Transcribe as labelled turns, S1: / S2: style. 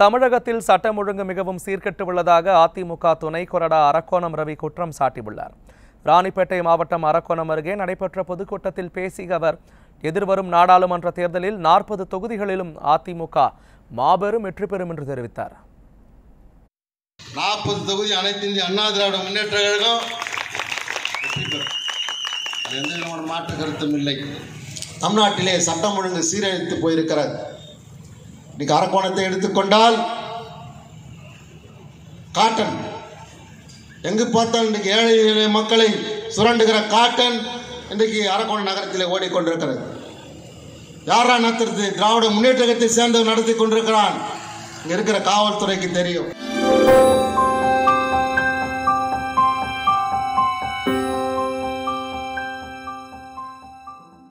S1: தமிழகத்தில் சட்டம் ஒழுங்கு மிகவும் சீர்கெட்டு உள்ளதாக அதிமுக துணை கொறடா அரக்கோணம் ரவி குற்றம் சாட்டியுள்ளார். ராணிப்பேட்டை மாவட்டம் அரக்கோணம் அருகே நடைபெற்ற பொதுக்கூட்டத்தில் பேசிய அவர் எதிர்வரும் நாடாளுமன்ற தேர்தலில் நாற்பது தொகுதிகளிலும் அதிமுக மாபெரும் வெற்றி பெறும் என்று தெரிவித்தார்.
S2: நாற்பது தொகுதி அனைத்து இந்திய அண்ணா திராவிட முன்னேற்ற கழகம் எந்த மாற்று கருத்தும் இல்லை. தமிழ்நாட்டிலே சட்டம் ஒழுங்கு சீரழித்து போயிருக்கிறது. இன்னைக்கு அரக்கோணத்தை எடுத்துக்கொண்டால் காட்டன் எங்கு பார்த்தால் இன்றைக்கு ஏழை எளிய மக்களை சுரண்டுகிற காட்டன் இன்றைக்கு அரக்கோணம் நகரத்தில் ஓடிக்கொண்டிருக்கிறது. யாரா நடத்துறது திராவிட முன்னேற்றத்தை சேர்ந்தவன் நடத்தி கொண்டிருக்கிறான். இங்கே இருக்கிற காவல்துறைக்கு தெரியும்.